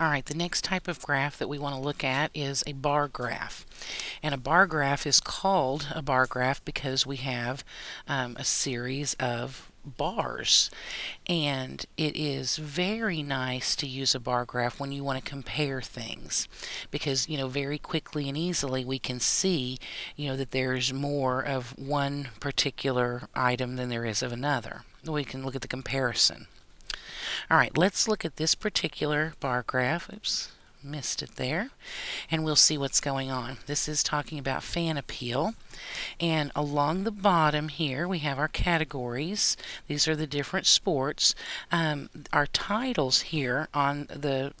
All right, the next type of graph that we want to look at is a bar graph. And a bar graph is called a bar graph because we have um, a series of bars. And it is very nice to use a bar graph when you want to compare things because, you know, very quickly and easily we can see, you know, that there's more of one particular item than there is of another. We can look at the comparison. All right, let's look at this particular bar graph. Oops, missed it there. And we'll see what's going on. This is talking about fan appeal. And along the bottom here, we have our categories. These are the different sports. Um, our titles here on the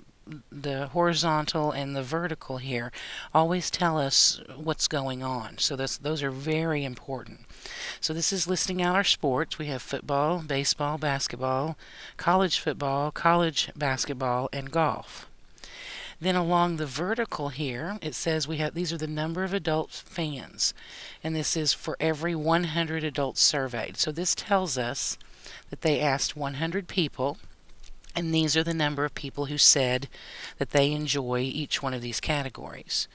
the horizontal and the vertical here always tell us what's going on. So this, those are very important. So this is listing out our sports. We have football, baseball, basketball, college football, college basketball, and golf. Then along the vertical here, it says we have these are the number of adult fans, and this is for every 100 adults surveyed. So this tells us that they asked 100 people and these are the number of people who said that they enjoy each one of these categories.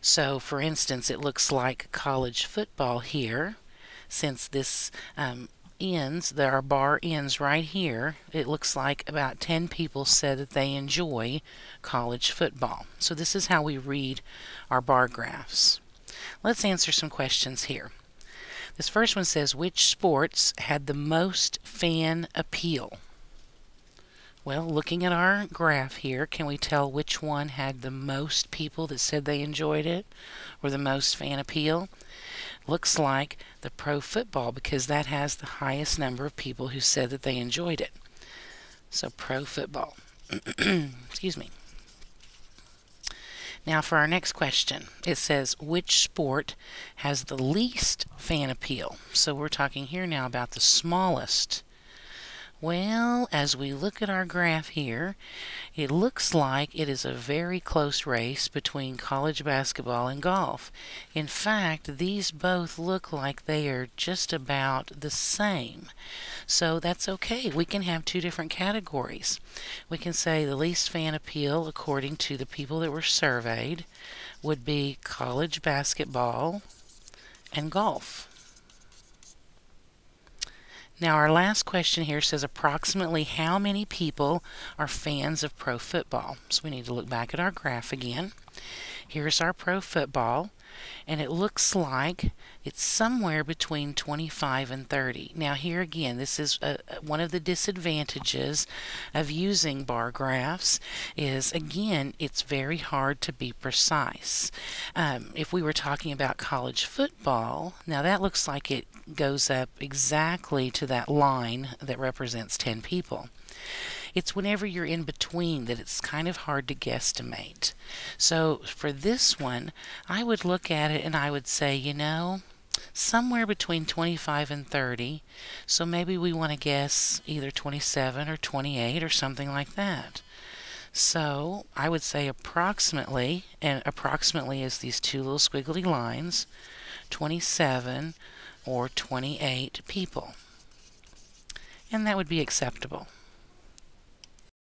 So, for instance, it looks like college football here, since this um, ends, there are bar ends right here, it looks like about 10 people said that they enjoy college football. So, this is how we read our bar graphs. Let's answer some questions here. This first one says, Which sports had the most fan appeal? Well, looking at our graph here, can we tell which one had the most people that said they enjoyed it or the most fan appeal? Looks like the pro football because that has the highest number of people who said that they enjoyed it. So, pro football. Excuse me. Now, for our next question, it says, which sport has the least fan appeal? So, we're talking here now about the smallest well, as we look at our graph here, it looks like it is a very close race between college basketball and golf. In fact, these both look like they are just about the same. So that's okay. We can have two different categories. We can say the least fan appeal, according to the people that were surveyed, would be college basketball and golf. Now, our last question here says approximately how many people are fans of pro football? So we need to look back at our graph again. Here's our pro football and it looks like it's somewhere between 25 and 30. Now here again, this is a, one of the disadvantages of using bar graphs is again, it's very hard to be precise. Um, if we were talking about college football, now that looks like it goes up exactly to that line that represents 10 people. It's whenever you're in between that it's kind of hard to guesstimate. So for this one, I would look at it and I would say, you know, somewhere between 25 and 30. So maybe we want to guess either 27 or 28 or something like that. So I would say approximately, and approximately is these two little squiggly lines, 27 or 28 people. And that would be acceptable.